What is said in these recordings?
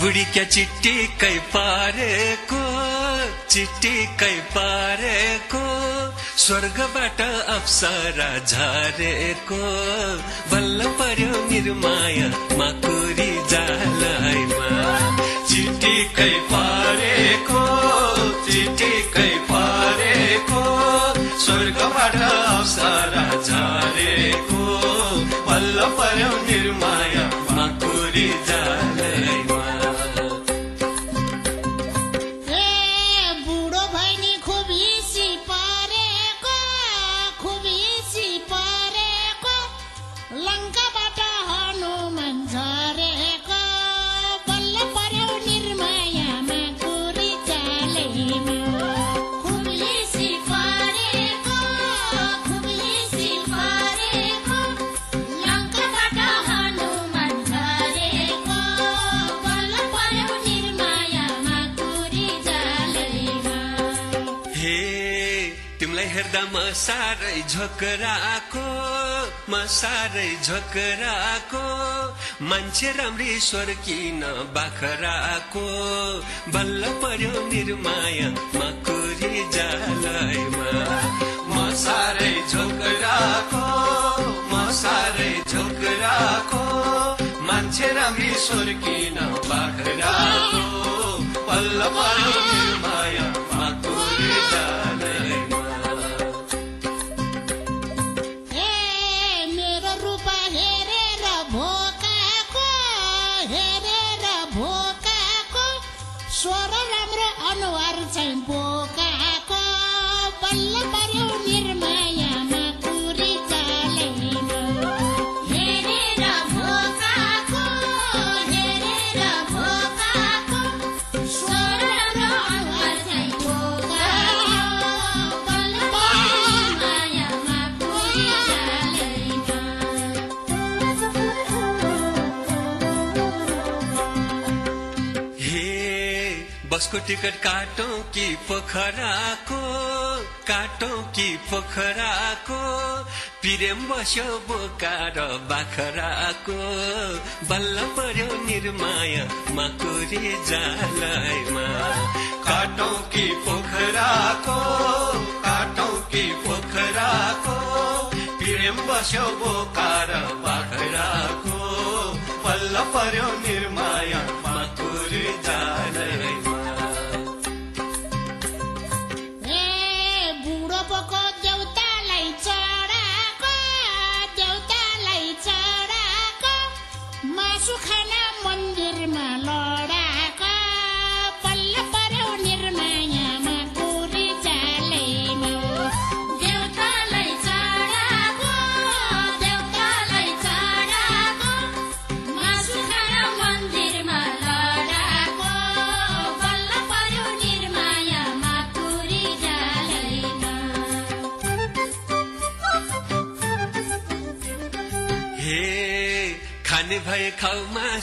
बुढीका चिट्टिकै पारेको चिट्टिकै पारेको स्वर्गबाट अप्सरा झरेको। बल्ल पर्यो निर्माया माकुरी जालैमा। चिट्टिकै पारेको चिट्टिकै पारेको स्वर्गबाट अप्सरा झरेको। बल्ल पर्यो निर्माया माकुरी जालैमा हेर्दा म साह्रै झोकराको म साह्रै झोकराको मान्छे राम्री स्वर्किन बाख्राको बल्ल पर्यो निर्माया मकुरी जालैमा म साह्रै झोकराको म साह्रै झोकराको मान्छे राम्री स्वर्किन बाख्राको बल्ल पर्यो बसको टिकट काटौँ कि पोखराको काटौँ कि पोखराको पिरेम बस्यो बोका र बाख्राको। बल्ल पर्यो निर्माया माकुरी जालैमा काटौँ कि पोखराको काटौँ कि पोखराको पिरेम बस्यो बोका र बाख्राको। बल्ल पर्यो निर्माया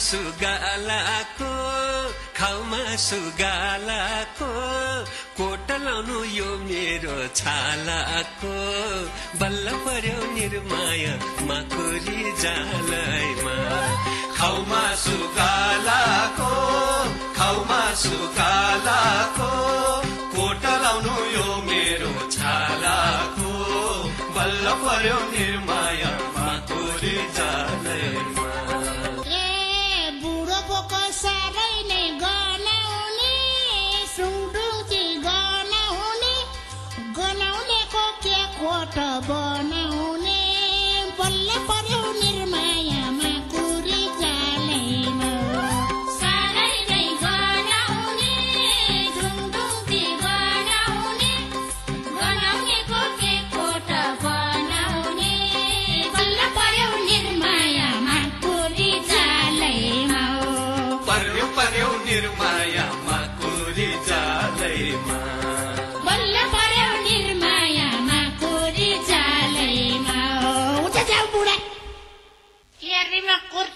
सुगालाको खाउमा सुगालाको कोटलाउनु यो मेरो छालाको बल्ल पर्यो निर्माय माकुरी जालैमा। खाउमा सुगालाको खाउमा सुगालाको कोटलाउनु यो मेरो छालाको बल्ल पर्यो निर्माया ওটা বানাও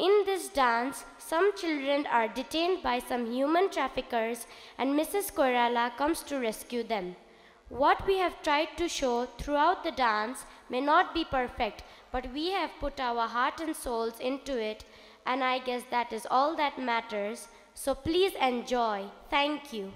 In this dance, some children are detained by some human traffickers and Mrs. Koirala comes to rescue them. What we have tried to show throughout the dance may not be perfect, but we have put our heart and souls into it, and I guess that is all that matters. So please enjoy. Thank you.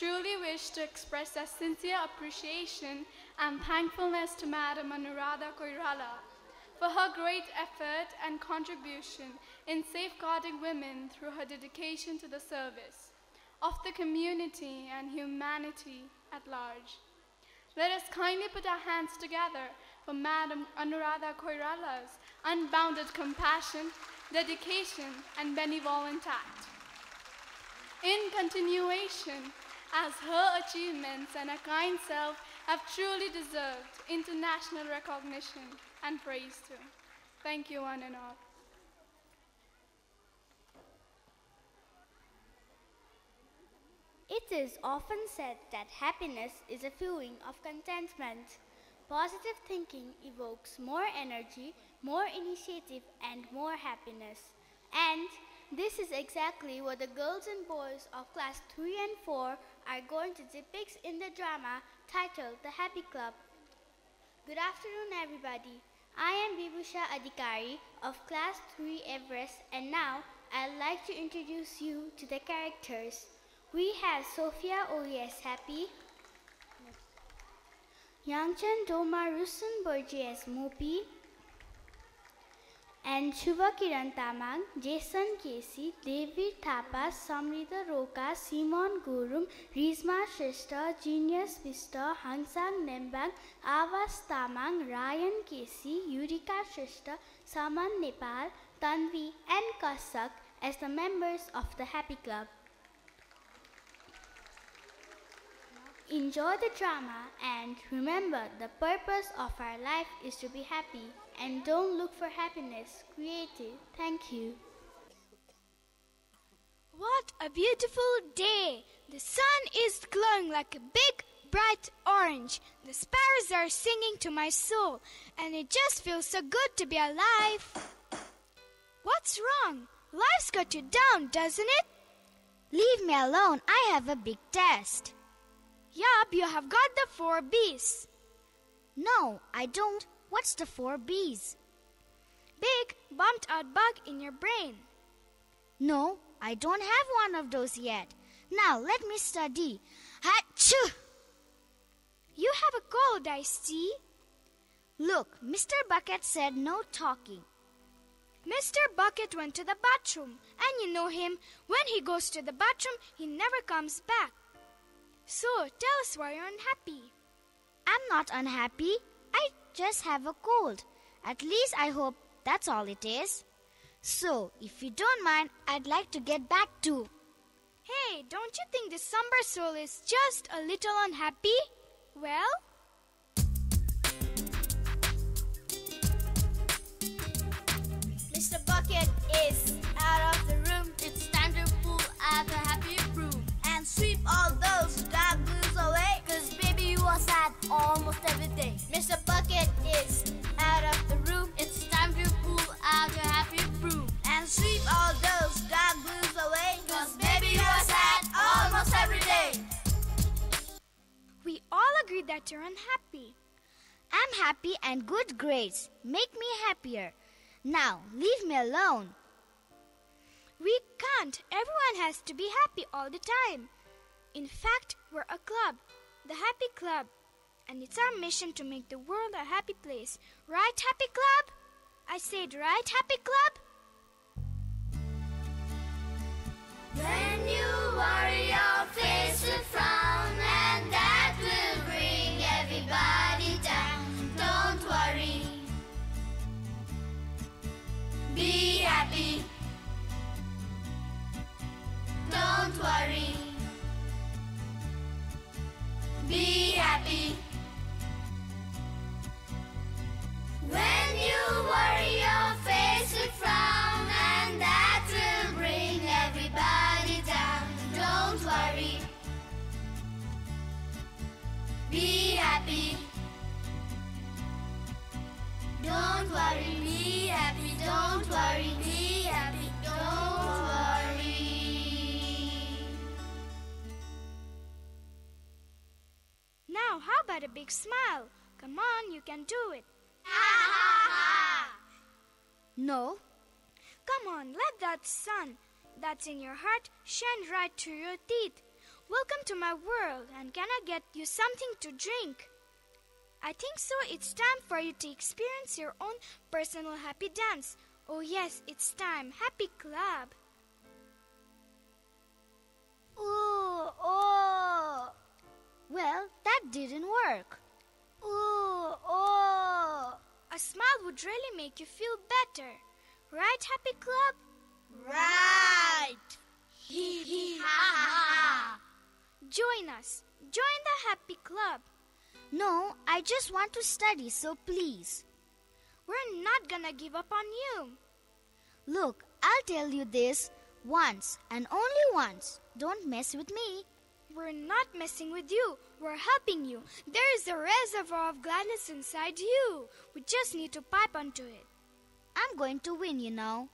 Truly wish to express our sincere appreciation and thankfulness to Madam Anuradha Koirala for her great effort and contribution in safeguarding women through her dedication to the service of the community and humanity at large. Let us kindly put our hands together for Madam Anuradha Koirala's unbounded compassion, dedication, and benevolent act. In continuation, as her achievements and her kind self have truly deserved international recognition and praise too. Thank you, one and all. It is often said that happiness is a feeling of contentment. Positive thinking evokes more energy, more initiative, and more happiness. And this is exactly what the girls and boys of class 3 and 4 are going to depict in the drama titled The Happy Club. Good afternoon, everybody. I am Vibhusha Adhikari of class 3 Everest, and now I'd like to introduce you to the characters. We have Sophia oh Oyes Happy, Yangchen Doma Rusun as Mopi, and Shubha Kiran Tamang, Jason Casey, David Thapa, Samrita Roka, Simon Gurung, Rizma Shrestha, Genius Vista, Hangsang Nembang, Avas Tamang, Ryan Casey, Yurika Shrestha, Saman Nepal, Tanvi, and Kasak as the members of the Happy Club. Enjoy the drama and remember the purpose of our life is to be happy and don't look for happiness, create it. Thank you. What a beautiful day! The sun is glowing like a big bright orange. The sparrows are singing to my soul, and it just feels so good to be alive. What's wrong? Life's got you down, doesn't it? Leave me alone. I have a big test. Yup, you have got the four B's. No, I don't. What's the four B's? Big, bumped out bug in your brain. No, I don't have one of those yet. Now let me study. Achoo! You have a cold, I see. Look, Mr. Bucket said no talking. Mr. Bucket went to the bathroom, and you know him. When he goes to the bathroom, he never comes back. So, tell us why you're unhappy. I'm not unhappy. I just have a cold. At least I hope that's all it is. So, if you don't mind, I'd like to get back to. Hey, don't you think the somber soul is just a little unhappy? Well, Mr. Bucket is out of the room. It's time to pull out the happy almost every day. Mr. Bucket is out of the room. It's time to pull out the happy broom and sweep all those dark blues away. Cause baby, you are sad almost every day. we all agree that you're unhappy. I'm happy and good grades make me happier. Now, leave me alone. We can't. Everyone has to be happy all the time. In fact, we're a club, the Happy Club, and it's our mission to make the world a happy place. Right, Happy Club? I said, right, Happy Club? When you worry, your face will frown, and that will bring everybody down. Don't worry. Be happy. Don't worry. Be happy. Big smile? Come on, you can do it. No, Come on, let that sun that's in your heart shine right through your teeth. Welcome to my world, and can I get you something to drink? I think so. It's time for you to experience your own personal happy dance. Oh, yes, it's time. Happy Club. Ooh, oh. Well, that didn't work. Ooh, oh. A smile would really make you feel better. Right, Happy Club? Right. Hee hee ha ha. Join us. Join the Happy Club. No, I just want to study, so please. We're not gonna give up on you. Look, I'll tell you this once and only once. Don't mess with me. We're not messing with you. We're helping you. There is a reservoir of gladness inside you. We just need to pipe onto it. I'm going to win, you know.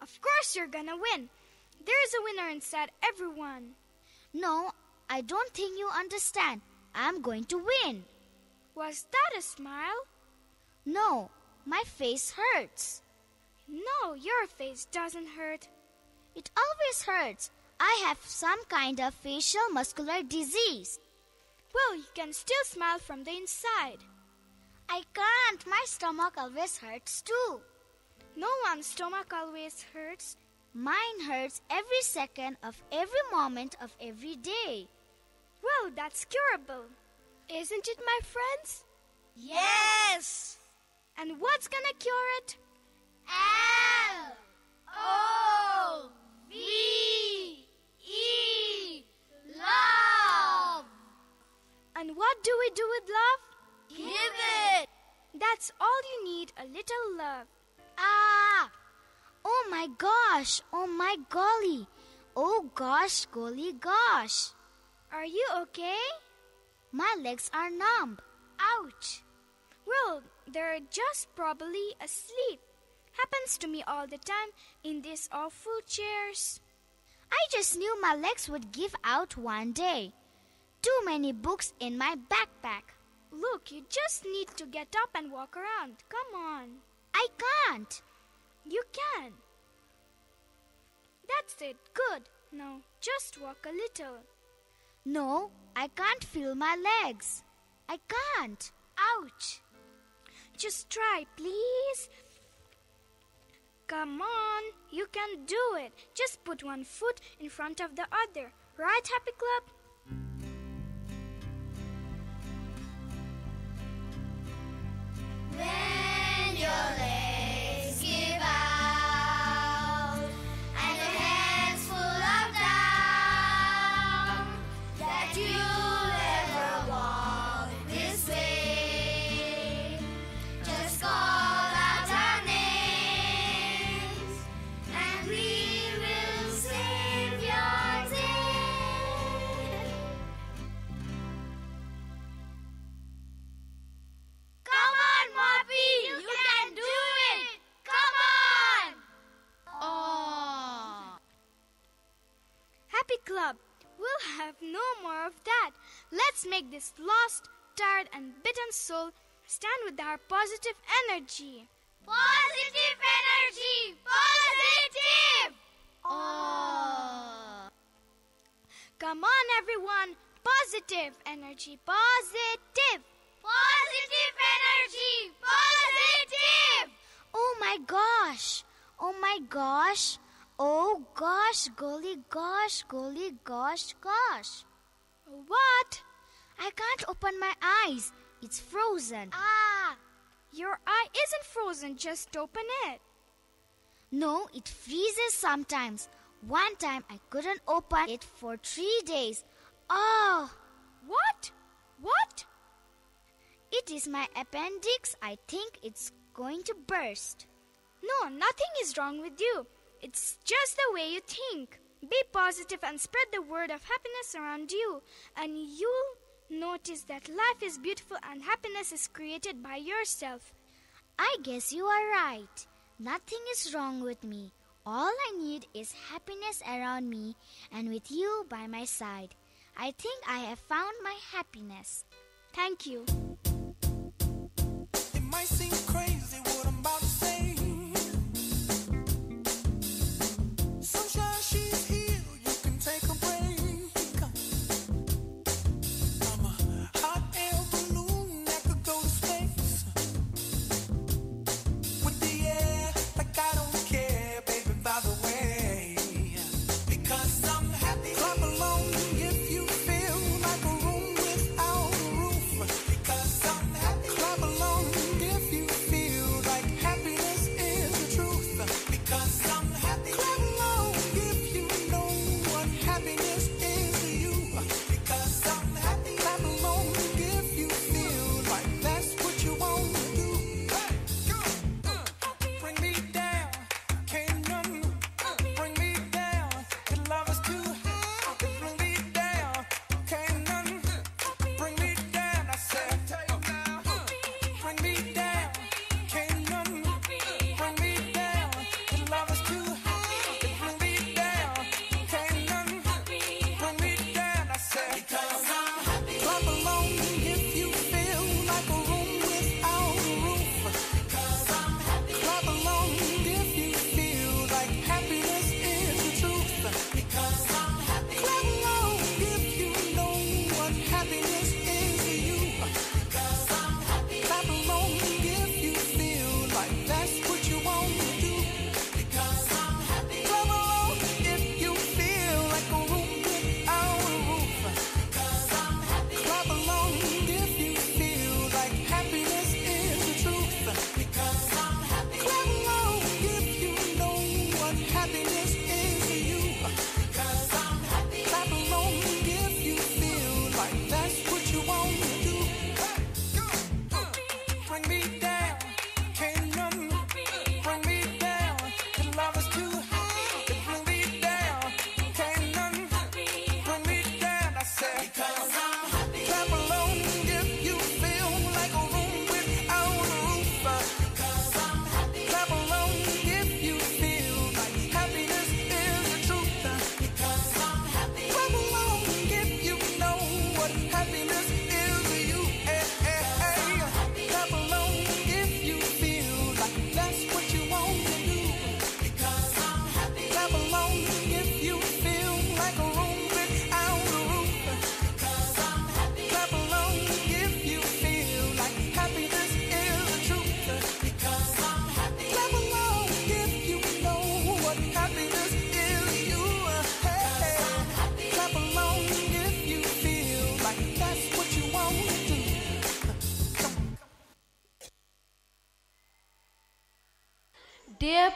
Of course, you're gonna win. There is a winner inside everyone. No, I don't think you understand. I'm going to win. Was that a smile? No, my face hurts. No, your face doesn't hurt. It always hurts. I have some kind of facial muscular disease. Well, you can still smile from the inside. I can't. My stomach always hurts too. No one's stomach always hurts. Mine hurts every second of every moment of every day. Well, that's curable. Isn't it, my friends? Yes. And what's gonna cure it? L O V E love. And what do we do with love? Give it. That's all you need a little love. Ah! Oh my gosh! Oh my golly! Oh gosh, golly gosh! Are you okay? My legs are numb. Ouch. Well, they're just probably asleep. Happens to me all the time in these awful chairs. I just knew my legs would give out one day. Too many books in my backpack. Look, you just need to get up and walk around. Come on. I can't. You can. That's it. Good. Now just walk a little. No, I can't feel my legs. I can't. Ouch. Just try, please. Come on, you can do it. Just put one foot in front of the other. Right, Happy Club? When your legs this lost, tired, and bitten soul stand with our positive energy. Positive energy. Positive. Oh. Come on, everyone. Positive energy. Positive. Positive energy. Positive. Oh my gosh. Oh my gosh. Oh gosh, golly gosh, golly gosh, gosh. What? I can't open my eyes. It's frozen. Ah, your eye isn't frozen. Just open it. No, it freezes sometimes. One time I couldn't open it for three days. Oh, What? What? it is my appendix. I think it's going to burst. No, nothing is wrong with you. It's just the way you think. Be positive and spread the word of happiness around you, and you'll notice that life is beautiful and happiness is created by yourself. I guess you are right. Nothing is wrong with me. All I need is happiness around me and with you by my side. I think I have found my happiness. Thank you.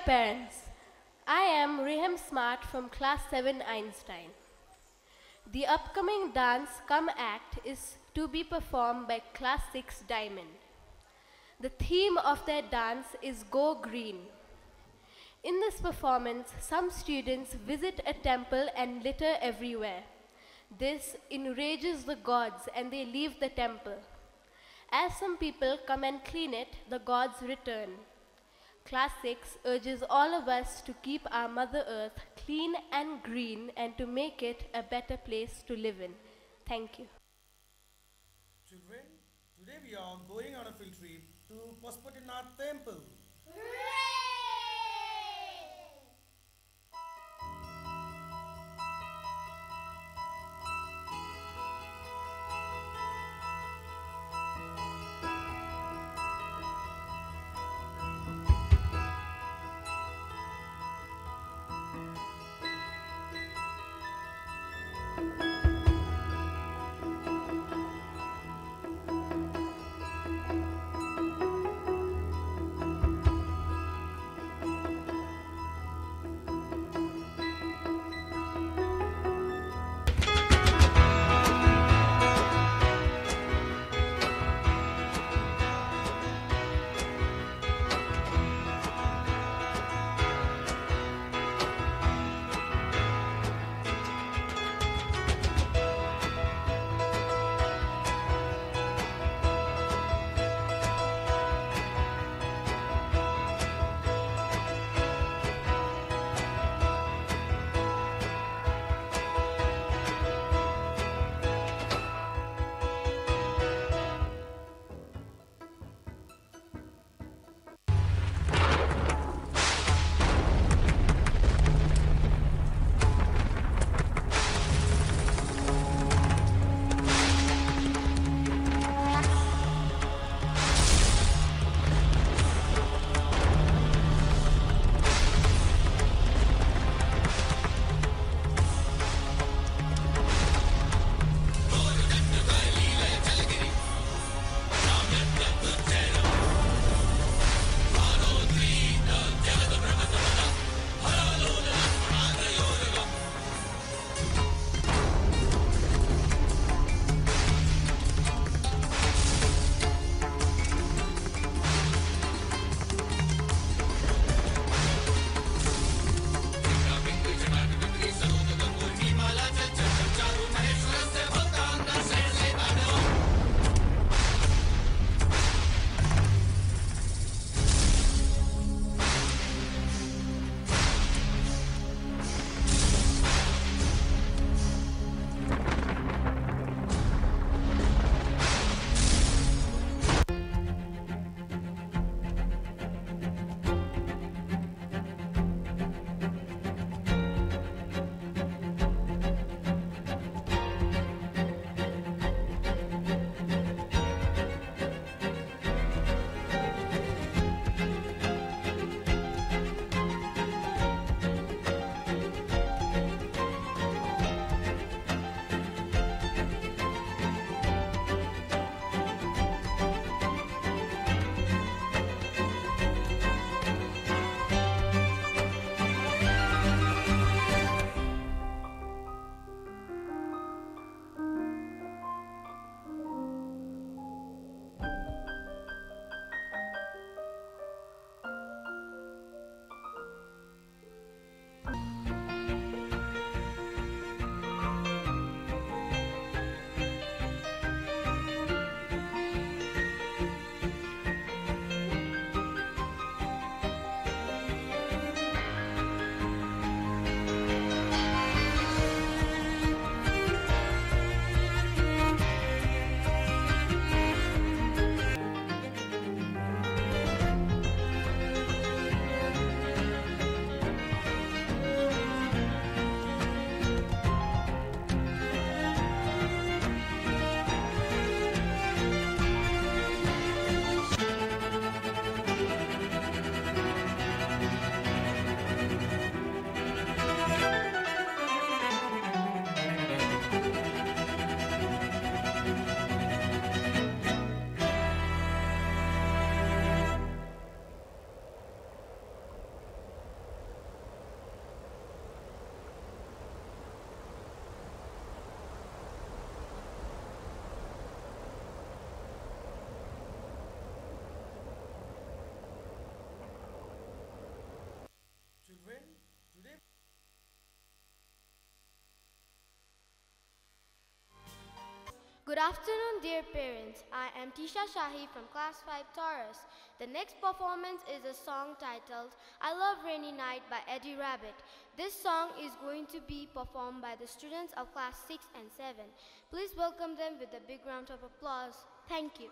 Parents, I am Rehem Smart from class 7 Einstein. The upcoming dance come act is to be performed by class 6 Diamond. The theme of their dance is Go Green. In this performance, some students visit a temple and litter everywhere. This enrages the gods and they leave the temple. As some people come and clean it, the gods return. Class 6 urges all of us to keep our Mother Earth clean and green and to make it a better place to live in. Thank you. Children, today we are going on a field trip to Pashupatinath temple. Good afternoon, dear parents. I am Tisha Shahi from Class 5 Taurus. The next performance is a song titled I Love Rainy Night by Eddie Rabbitt. This song is going to be performed by the students of Class 6 and 7. Please welcome them with a big round of applause. Thank you.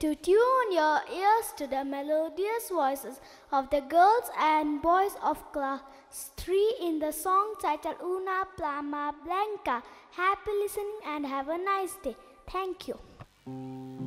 To tune your ears to the melodious voices of the girls and boys of Class 3 in the song titled Una Paloma Blanca. Happy listening and have a nice day. Thank you.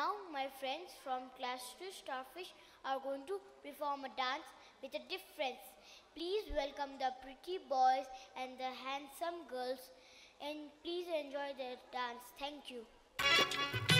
Now my friends from class 2 Starfish are going to perform a dance with a difference. Please welcome the pretty boys and the handsome girls and please enjoy their dance. Thank you.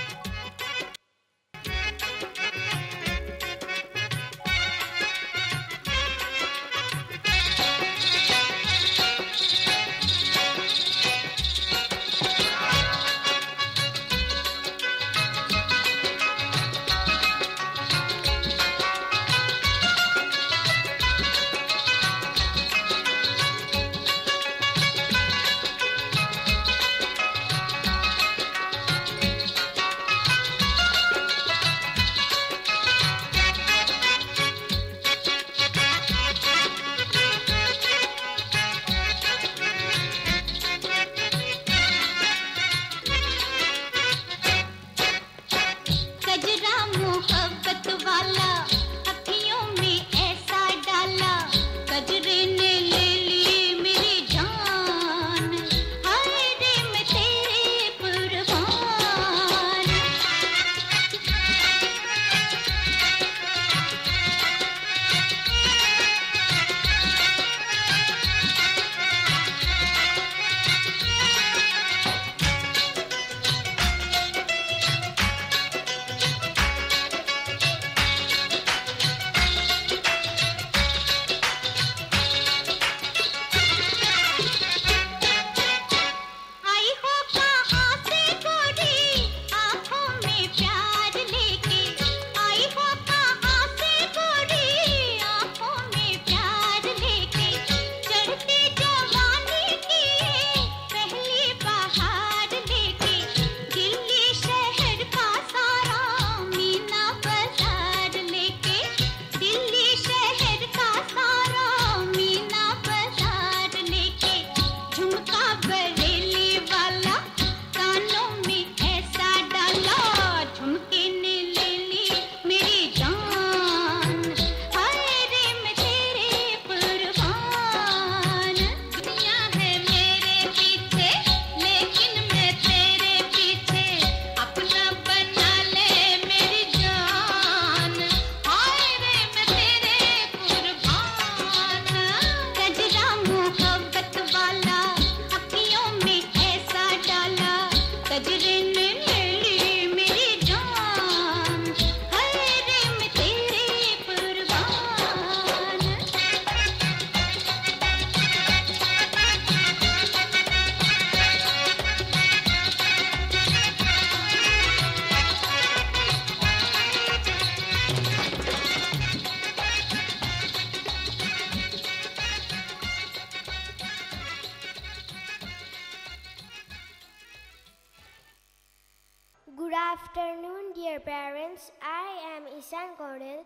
Dear parents. I am Isan Cornell.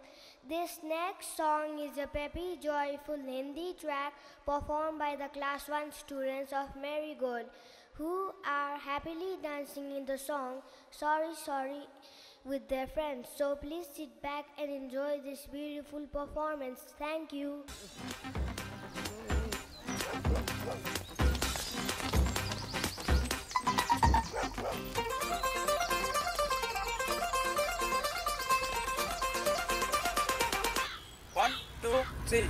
This next song is a peppy, joyful Hindi track performed by the class 1 students of Marigold who are happily dancing in the song Sorry, Sorry with their friends. So please sit back and enjoy this beautiful performance. Thank you. two,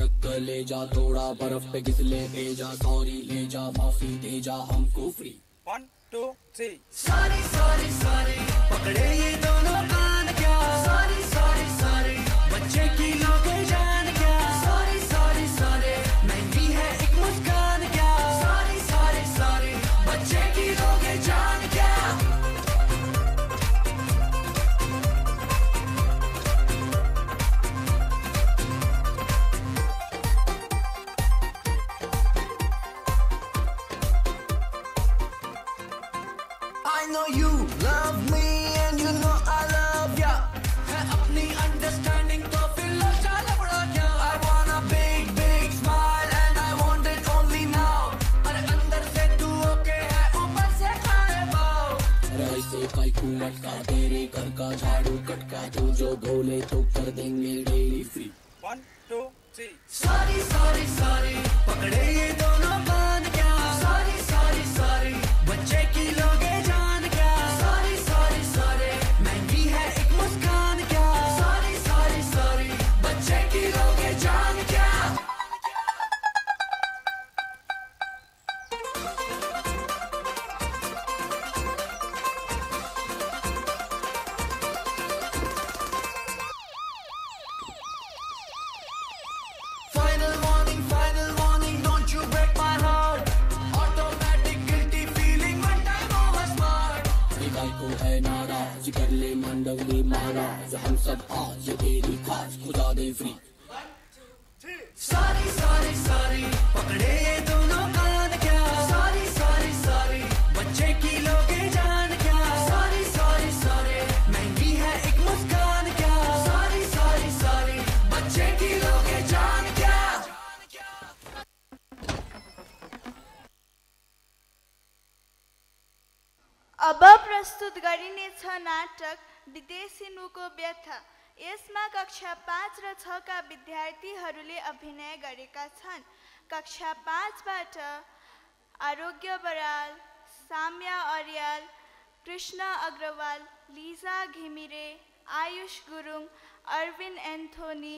रख कर ले जा थोड़ा बर्फ़ पे घिसले भेजा sorry ले जा माफ़ी दे जा हमको free one two three sorry sorry sorry पकड़े ये दोनों कान क्या? सॉरी सॉरी सॉरी बच्चे की झाड़ू कटका तू जो बोले तो कर देंगे daily free one two three sorry sorry sorry पकड़े ये दोनों बाँध क्या विष्णु को व्यथ इसमें कक्षा पाँच र का विद्यार्थी अभिनय कक्षा पाँच बाट आरोग्य बराल, साम्या अर्याल, कृष्ण अग्रवाल, लीजा घिमिरे, आयुष गुरुंग अरविंद एंथोनी